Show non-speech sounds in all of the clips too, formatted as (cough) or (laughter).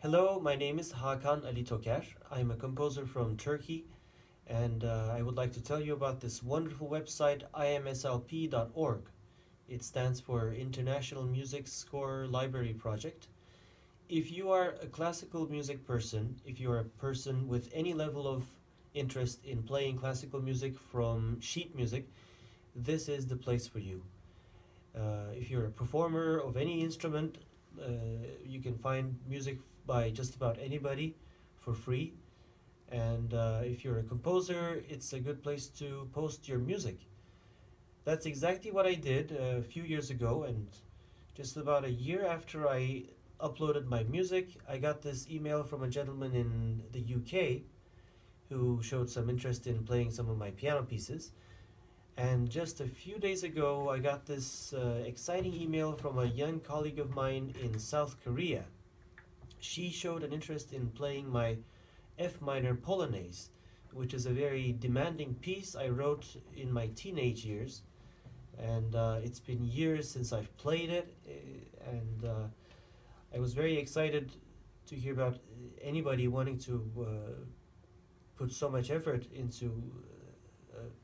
Hello, my name is Hakan Ali Toker. I'm a composer from Turkey, and uh, I would like to tell you about this wonderful website, imslp.org. It stands for International Music Score Library Project. If you are a classical music person, if you are a person with any level of interest in playing classical music from sheet music, this is the place for you. Uh, if you're a performer of any instrument, you can find music by just about anybody for free. And uh, if you're a composer, it's a good place to post your music. That's exactly what I did a few years ago, and just about a year after I uploaded my music, I got this email from a gentleman in the UK who showed some interest in playing some of my piano pieces. And just a few days ago, I got this uh, exciting email from a young colleague of mine in South Korea. She showed an interest in playing my F minor Polonaise, which is a very demanding piece I wrote in my teenage years. And uh, it's been years since I've played it, eh, and uh, I was very excited to hear about anybody wanting to uh, put so much effort into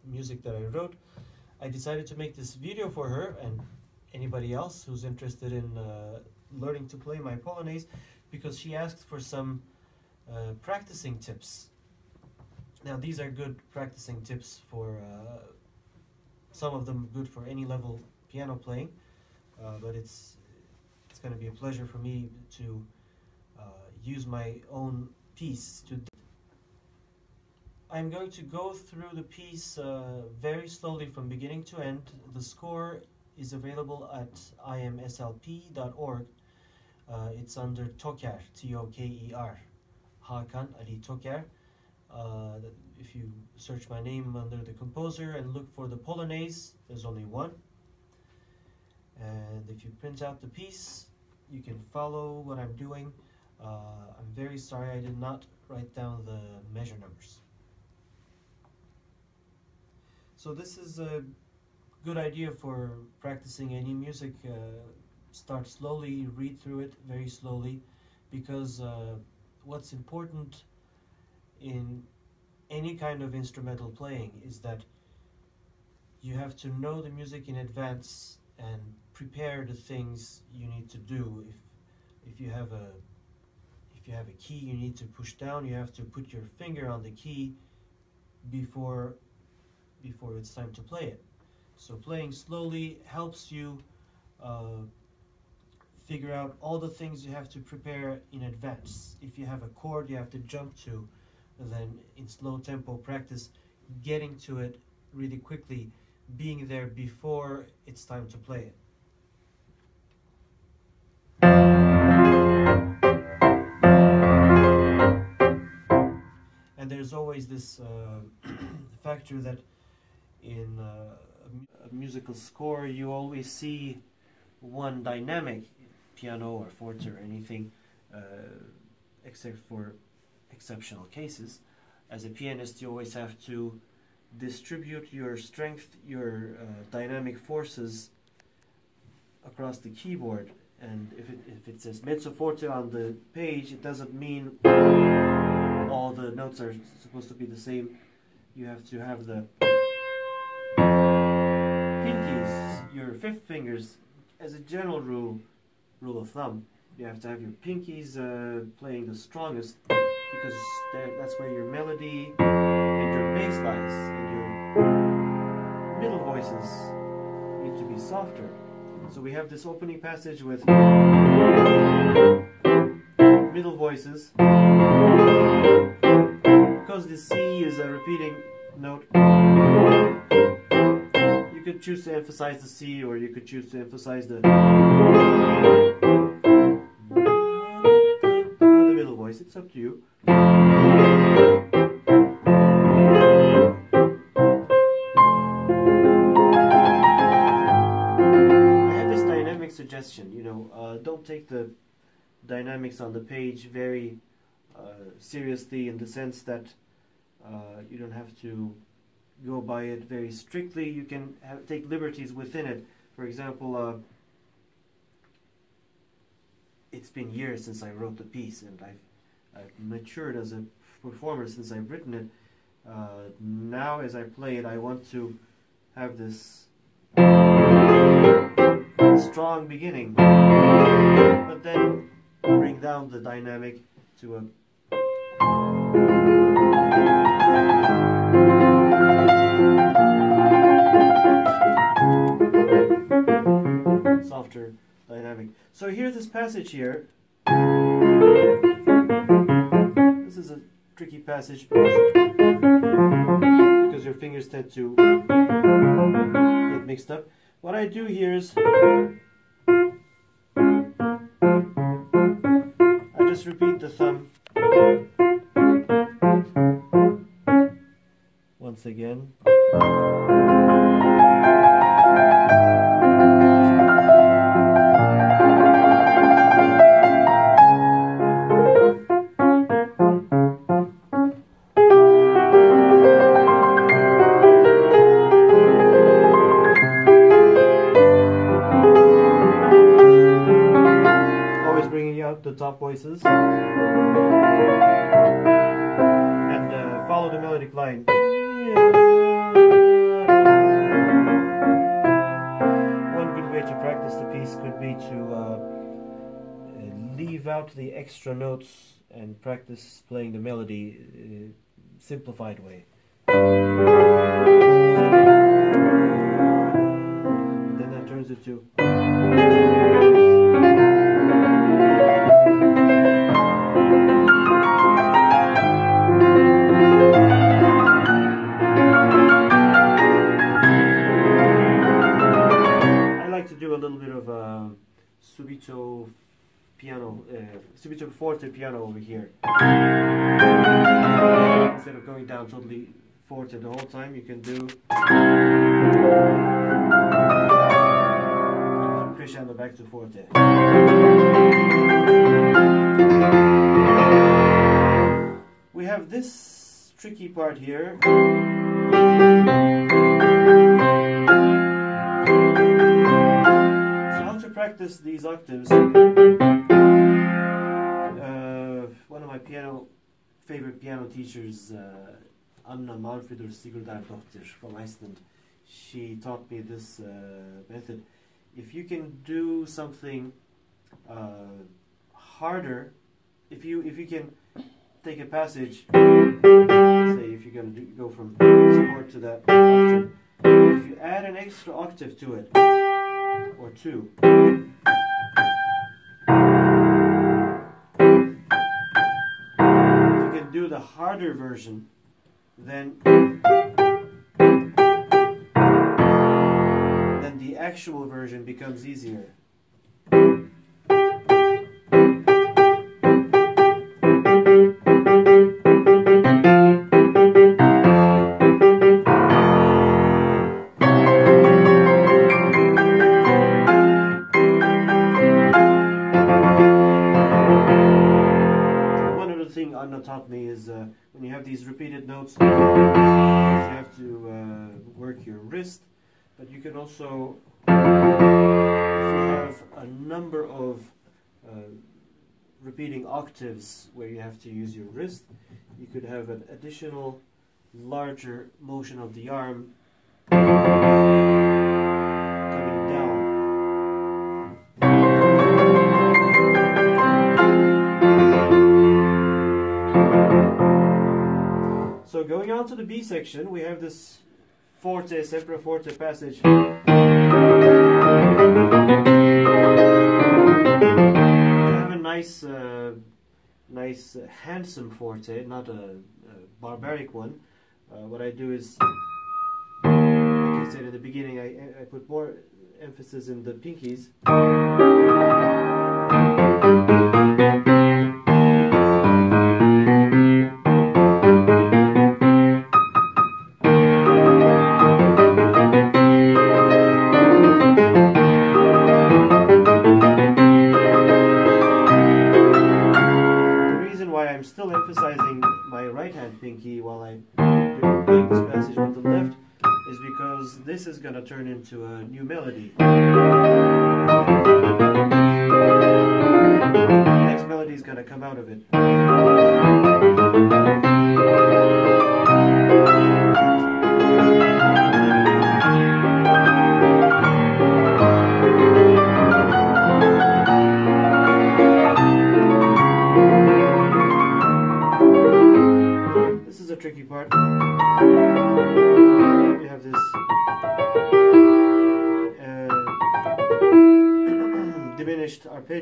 music that I wrote. I decided to make this video for her and anybody else who's interested in uh, learning to play my Polonaise because she asked for some uh, practicing tips. Now these are good practicing tips for uh, some of them good for any level piano playing, uh, but it's it's going to be a pleasure for me to uh, use my own piece to. I'm going to go through the piece uh, very slowly from beginning to end. The score is available at imslp.org. Uh, it's under Toker, T-O-K-E-R, Hakan Ali Toker. Uh, if you search my name under the composer and look for the Polonaise, there's only one. And if you print out the piece, you can follow what I'm doing. Uh, I'm very sorry I did not write down the measure numbers. So this is a good idea for practicing any music. Uh, start slowly, read through it very slowly, because uh, what's important in any kind of instrumental playing is that you have to know the music in advance and prepare the things you need to do. If if you have a if you have a key you need to push down, you have to put your finger on the key before before it's time to play it. So playing slowly helps you uh, figure out all the things you have to prepare in advance. If you have a chord you have to jump to, then in slow tempo practice getting to it really quickly, being there before it's time to play it. And there's always this uh, (clears throat) factor that in uh, a musical score you always see one dynamic piano or forte or anything uh, except for exceptional cases. As a pianist you always have to distribute your strength your uh, dynamic forces across the keyboard. And if it, if it says mezzo forte on the page it doesn't mean all the notes are supposed to be the same. You have to have the your fifth fingers as a general rule rule of thumb you have to have your pinkies uh, playing the strongest because that's where your melody and your bass lies and your middle voices need to be softer. So we have this opening passage with middle voices. Because the C is a repeating note could choose to emphasize the C or you could choose to emphasize the the middle voice. It's up to you. I have this dynamic suggestion you know uh, don't take the dynamics on the page very uh, seriously in the sense that uh, you don't have to go by it very strictly. You can have, take liberties within it. For example, uh, it's been years since I wrote the piece, and I've, I've matured as a performer since I've written it. Uh, now, as I play it, I want to have this strong beginning, but then bring down the dynamic to a softer dynamic. So here's this passage here. This is a tricky passage because your fingers tend to get mixed up. What I do here is I just repeat the thumb melodic line. One good way to practice the piece could be to uh, leave out the extra notes and practice playing the melody uh, simplified way. then that turns into subito forte piano over here. Instead of going down totally forte the whole time, you can do crescendo back to forte. We have this tricky part here. So how to practice these octaves? My piano favorite piano teachers, uh, Anna Malfridur Sigurdardóttir from Iceland, she taught me this uh, method. If you can do something uh, harder, if you if you can take a passage, say if you're going to go from this chord to that octave, if you add an extra octave to it, or two, the harder version, then then the actual version becomes easier. Anna taught me is uh, when you have these repeated notes, you have to uh, work your wrist, but you can also, if you have a number of uh, repeating octaves where you have to use your wrist, you could have an additional larger motion of the arm going on to the B section, we have this forte, sempre forte passage. To have a nice, uh, nice, uh, handsome forte, not a, a barbaric one. Uh, what I do is, like I said in the beginning, I, I put more emphasis in the pinkies. Going to turn into a new melody. The next melody is gonna come out of it.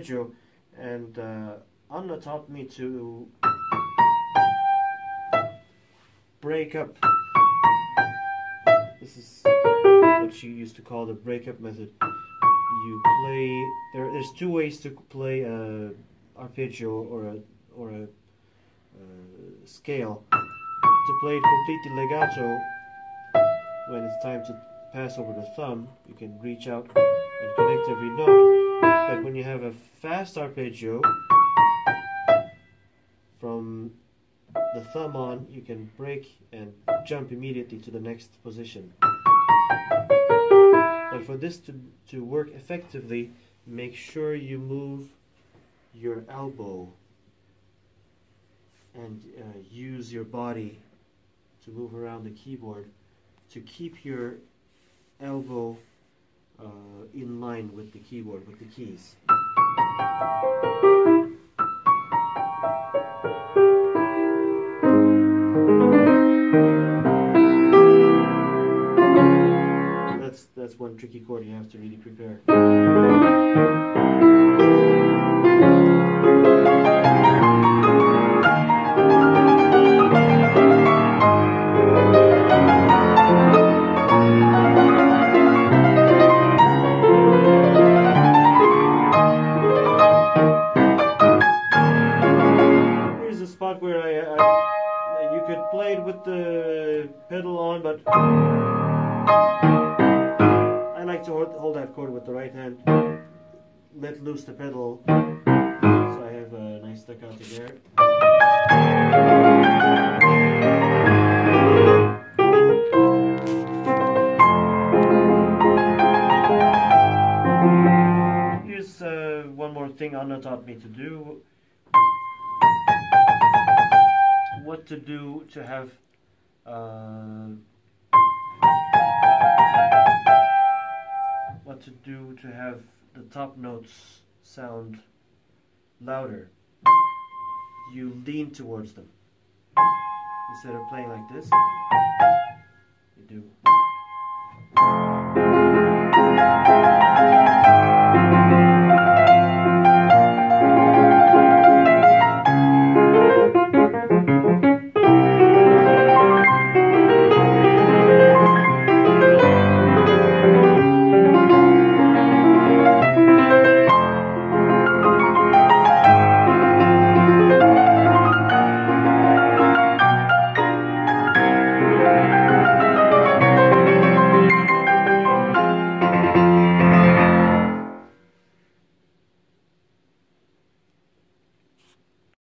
Arpeggio, and uh, Anna taught me to break up. This is what she used to call the breakup method. You play. There, there's two ways to play a arpeggio or a or a uh, scale. To play it completely legato, when it's time to pass over the thumb, you can reach out and connect every note. But when you have a fast arpeggio, from the thumb on, you can break and jump immediately to the next position. But for this to, to work effectively, make sure you move your elbow and uh, use your body to move around the keyboard to keep your elbow in line with the keyboard, with the keys. That's that's one tricky chord you have to really prepare. Here's uh, one more thing Anna taught me to do. What to do to have uh, what to do to have the top notes sound louder. You lean towards them. Instead of playing like this, you do.